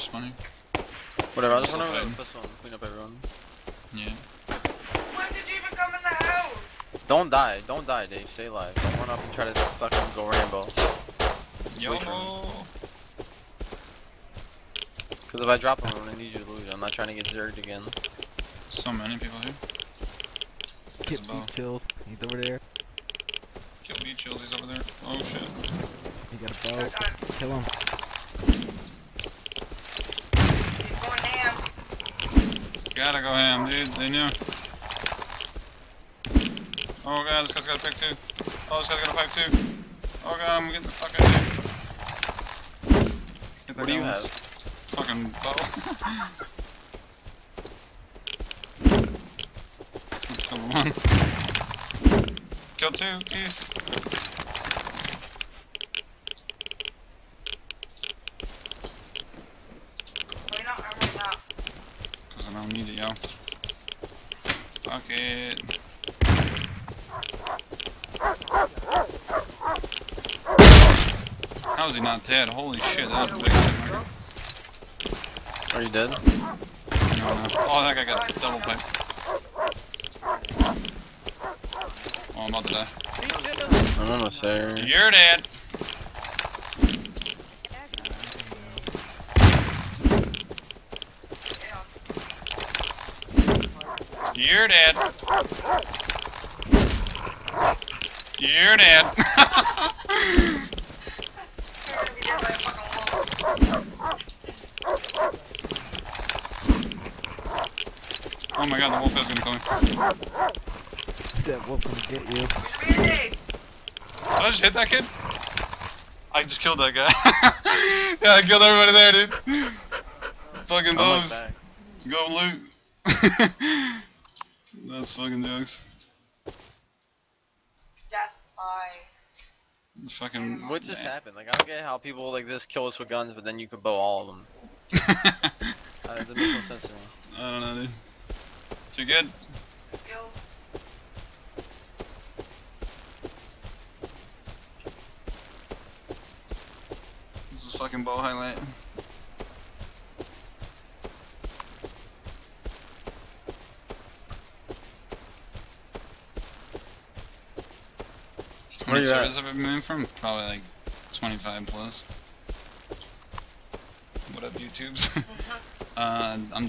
respawning. Whatever, I just wanna go fighting. this one, clean up everyone. Yeah. When did you even come in the house? Don't die, don't die, Dave. Stay alive. Don't run up and try to fucking go Rambo. YOLO! Because if I drop him, I'm gonna need you to lose. I'm not trying to get zerged again. So many people here. There's Get me killed. He's over there. Kill me, chills, he's over there. Oh shit. He got a bow. Kill him. He's going ham. Gotta go ham, dude. They knew. Oh god, this guy's got a pick too. Oh, this guy's got a pipe too. Oh god, I'm getting the fuck out of here. What do you have? Fucking bow. Kill two, please. Why not armor that? Cause I don't need it, yo. Fuck it. How is he not dead? Holy shit, that was a big shit marker. Are you dead? No, no. Oh, that guy got double pipe. Oh, I'm about to die. I'm almost there. You're dead. You're dead. You're dead. You're gonna be dead by a fucking wolf. oh my god, the wolf is gonna kill me. That wolf's gonna get you. Where's your band-aids? Did I just hit that kid? I just killed that guy. yeah, I killed everybody there, dude. Fucking I'm bows. Go loot. That's fucking jokes. Death by... Fucking. What just happened? Like, I don't get how people like this kill us with guns, but then you could bow all of them. Uh, that makes no sense to me. I don't know, dude. Too good. skills. This is fucking bow highlight. How many servers have I been from? Probably like 25 plus. What up, YouTubes? uh, I'm dead.